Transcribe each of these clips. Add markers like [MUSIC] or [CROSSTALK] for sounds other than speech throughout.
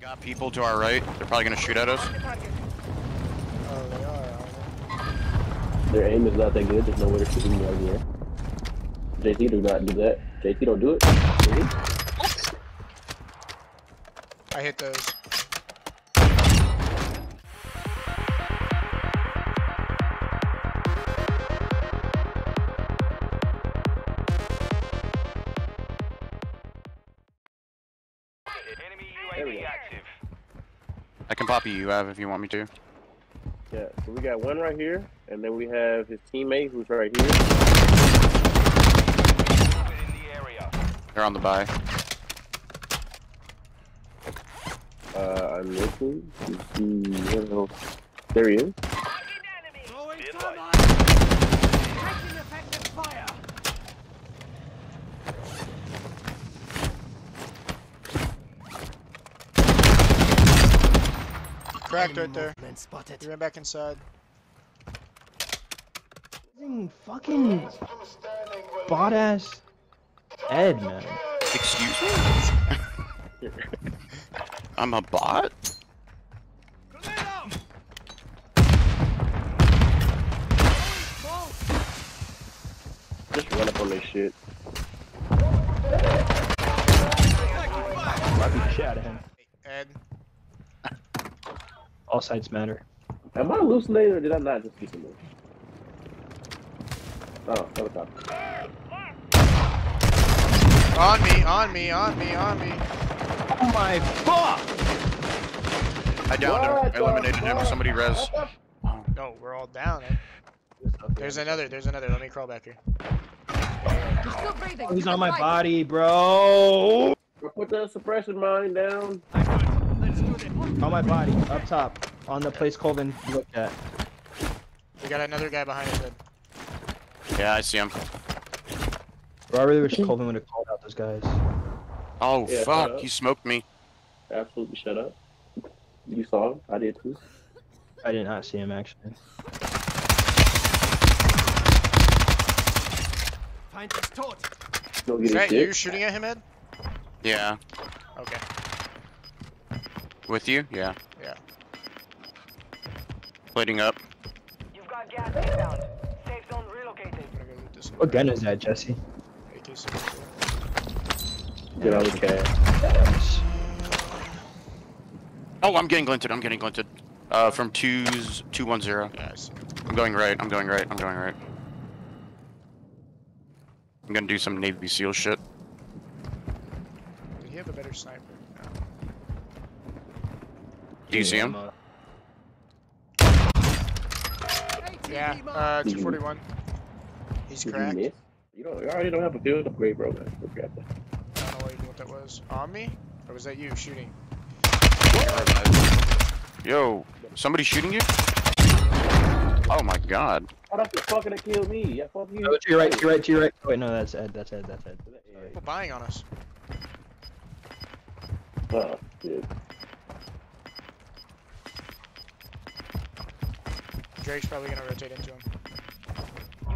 got people to our right. They're probably gonna shoot at us. Oh, they are. Are Their aim is not that good. There's no way to shoot me over here. JT do not do that. JT don't do it. JT? I hit those. I can pop you, have if you want me to. Yeah. So we got one right here, and then we have his teammate who's right here. The. They're on the buy. Uh, I'm looking. to see There he is. Be advised. Cracked right there. He ran back inside. Fucking bot ass Ed, man. Excuse me? [LAUGHS] I'm a bot? Just run up on this shit. I beat the shit out him. Ed. All sides matter. Am I hallucinating or did I not just see something? Oh, helicopter. On me, on me, on me, on me. Oh my fuck! I downed him. I eliminated the him. Somebody res. No, we're all down. Ed. There's another, there's another. Let me crawl back here. Oh, he's on my body, bro. Put that suppression mine down. On my body, up top, on the place Colvin looked at. We got another guy behind us. head. Yeah, I see him. Bro, I really wish Colvin would have called out those guys. Oh, Yeah, fuck. up. He smoked me. Absolutely shut up. You saw him. I did too. I did not see him actually. Go get Is his that dick. you shooting at him, Ed? Yeah. Okay. With you? Yeah. Yeah. Plating up. You've got gas inbound. Safe zone relocated. I'm gonna go this. What gun is that, Jesse? AK-74. Get out of the cab. Oh, I'm getting glinted. I'm getting glinted. Uh, from twos, 210. Yeah, I see. I'm going right. I'm going right. I'm going right. I'm gonna do some Navy SEAL shit. Did he have a better sniper? No. Do you see him? Yeah, uh, 241. He's Did you cracked. You don't. You already don't have a field upgrade, bro. Man. Go grab that. I don't know what, what that was. On me? Or was that you shooting? Yo, somebody shooting you? Oh my god. Oh, that's the fucker that killed me. Yeah, fuck you. Oh, to your right, to your right, to your right. Wait, no, that's Ed, that's Ed, that's Ed. People buying on us. Oh, shit. Drake's probably gonna rotate into him.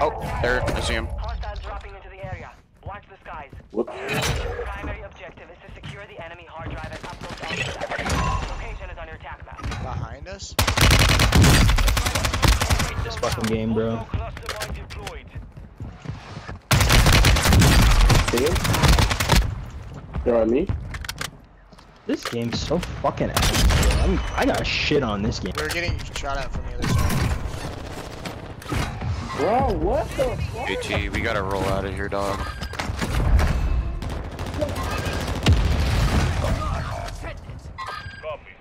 Oh, there. I see him. Hostiles dropping into the area. Watch the skies. Whoops. Primary objective is to secure the enemy hard drive and upload all Location is on your attack map. Behind us? This fucking game, bro. Hostile cluster mine deployed. See him? They're on me. This game's so fucking ass, bro. I'm, I got shit on this game. We're getting shot at from the other side. Bro, what the fuck? AT, we gotta roll out of here, dog. Copy.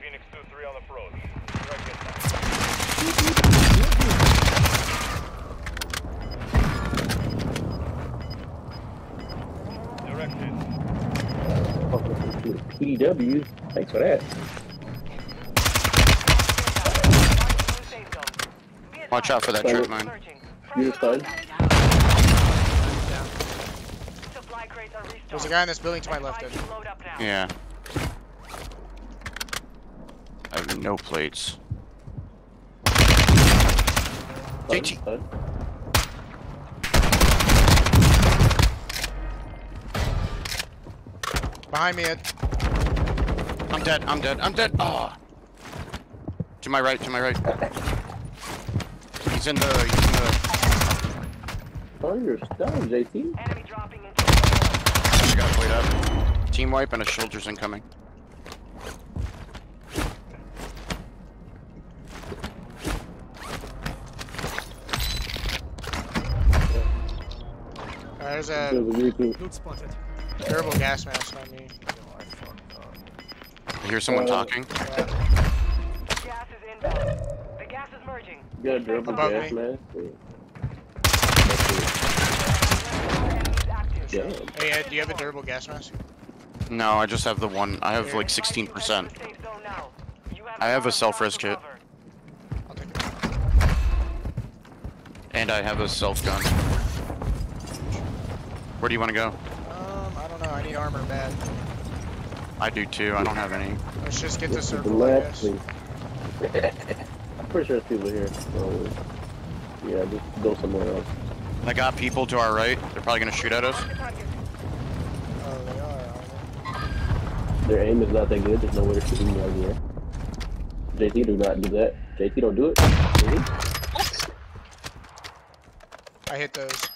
Phoenix 2-3 on approach. Direct inbound. Directed. PDW. Thanks for that. Safe zone. Be Watch out for that Sorry. trip mine. Searching. You just done? Supply crates are restocked. There's a guy in this building to my left. Advise Ed. you load up now. Yeah. I have no plates. JT. Behind me, Ed. I'm dead. I'm dead. I'm dead. Oh. To my right. To my right. He's in the. He's in the. Oh, you're stunned, JT. Enemy dropping into the I got played up. Team wipe and a soldier's incoming. Uh, there's There's a a group durable gas mask on me. I hear someone Uh, talking. Yeah. Gas is inbound. The gas is merging. You got a durable Above gas me. mask? Enemies Hey, Ed, do you have a durable gas mask? No, I just have the one. I have like 16%. Enter the safe zone now. You I have a self-res kit. cover. I'll take it. And I have a self gun. Where do you want to go? Um, I don't know. I need armor bad. I do too. I don't have any. Let's just get the To the circle, I left, guess. please. [LAUGHS] I'm pretty sure there's people here. So, yeah, just go somewhere else. I got people to our right. They're probably gonna shoot at us. Oh, they are. Are Their aim is not that good. There's nowhere to shoot them right here. JT, do not do that. JT, don't do it. JT? I hit those.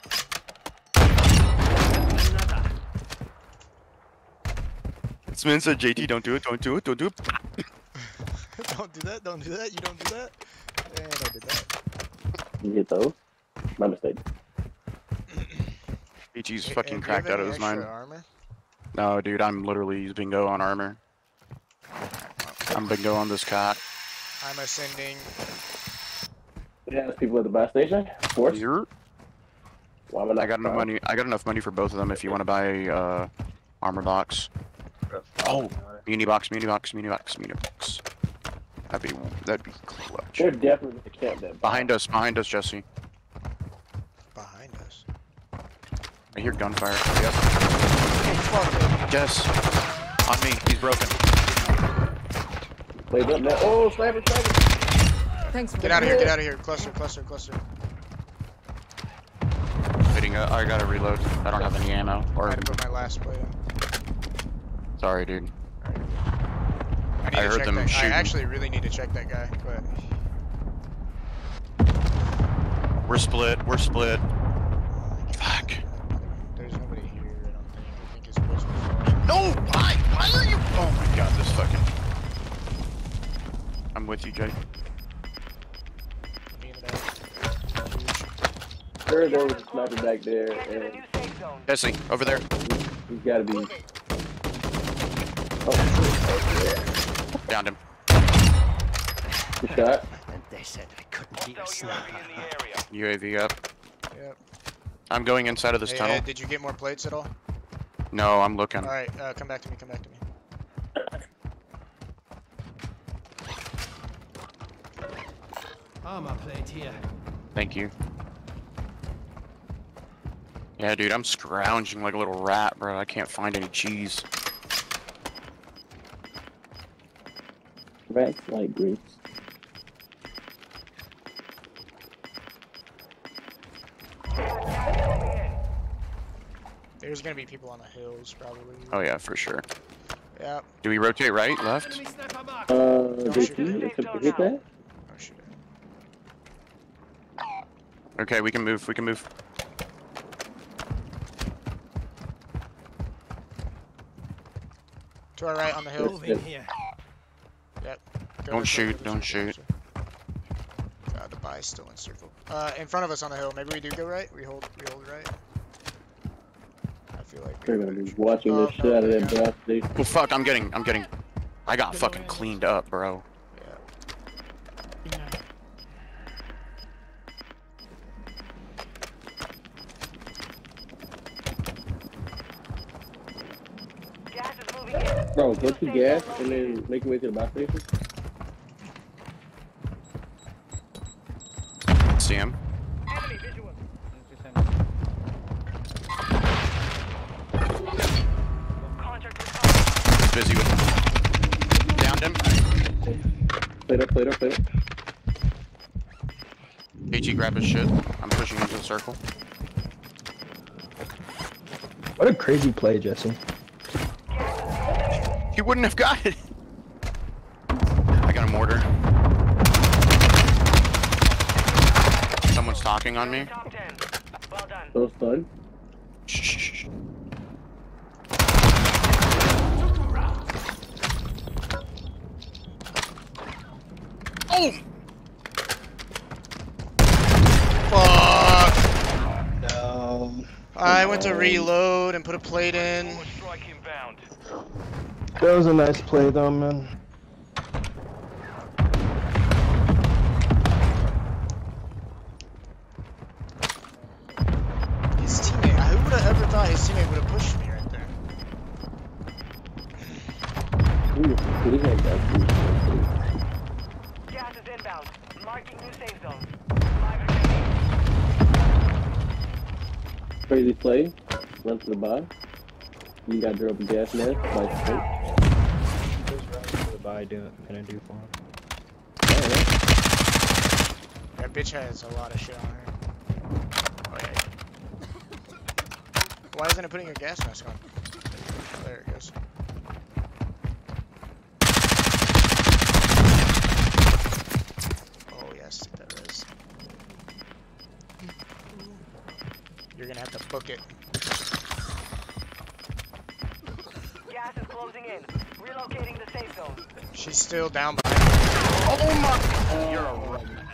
This man said, JT, don't do it, don't do it, don't do it. [LAUGHS] don't do that. Don't do that. You don't do that. And I did that. You hit those? My mistake. JT's Hey, fucking Ed, do you cracked out of his mind. Armor? No, dude, I'm literally using bingo on armor. I'm bingo on this cock. I'm ascending. Yeah, there's people at the buy station. Of course. Here. Why would I got enough money. I got enough money for both of them. If you want to buy a uh, armor box. Oh, muni box, muni box, muni box, muni box. That'd be that'd be clutch. They're definitely the camp Behind us, behind us, Jesse. Behind us. I hear gunfire. Yep. Oh. Jess, on me. He's broken. Played up now. Oh, sniper, sniper. Thanks for Get out of here. Get out of here. Cluster, cluster, cluster. Hitting. A, uh, I gotta reload. I don't have any ammo. I had to put my last plate in. sorry, dude. I, need I to heard check them that. I actually really need to check that guy, but We're split. We're split. With you, Jay. Me in the back. Third there was a sniper back there, Get to the and new. Jesse, over there. he's gotta be. Oh, Downed him. good shot. And they said I couldn't be a Hostile UAV sniper. in the area. UAV up. Yep. I'm going inside of this Hey, tunnel. Ed, did you get more plates at all? No, I'm looking. All right, uh, come back to me. Come back to me. Armor plate here. Thank you. Yeah, dude, I'm scrounging like a little rat, bro. I can't find any cheese. Rats like grapes. There's gonna be people on the hills, probably. Oh yeah, for sure. Yep. Do we rotate right, left? Enemy sniper mark. Uh, Don't shoot JT, it. if you hit that? Oh shit. Okay, we can move. We can move. To our right on the hill. Move in here. Yep. Don't shoot, don't shoot. closer. God, the buy's still in circle. Uh, in front of us on the hill. Maybe we do go right. We hold. We hold right. I feel like They're gonna be watching Oh, this no, shit out of that are. buy. Oh fuck, I'm getting. I'm getting. I got fucking cleaned up, bro. In. Bro, go to gas and then make your way to the buy station. See him? Enemy visual. Contract with He's busy with. Downed him. Plate up, plate up, plate up. HE grab his shit. I'm pushing into the circle. What a crazy play, Jesse. He wouldn't have got it. I got a mortar. Someone's talking on me. Top 10. Well done. So stun. Shh, shh, shh, shh. Oh! Fuck! No. I went to reload and put a plate in. Strike inbound. That was a nice play though, man. His teammate, who would have ever thought his teammate would have pushed me right there? Ooh, he had that. Gas is inbound. Marking new safe zones. Crazy play. Went to the buy. You got drop a gas mask. Nice play. What I do, gonna do for him? That bitch has a lot of shit on her. Oh yeah. Why isn't it putting a gas mask on? There it goes. Oh yes, that is. You're gonna have to book it. Gas is closing in. Relocating the safe zone. She's still down behind. Oh my! You're a runner.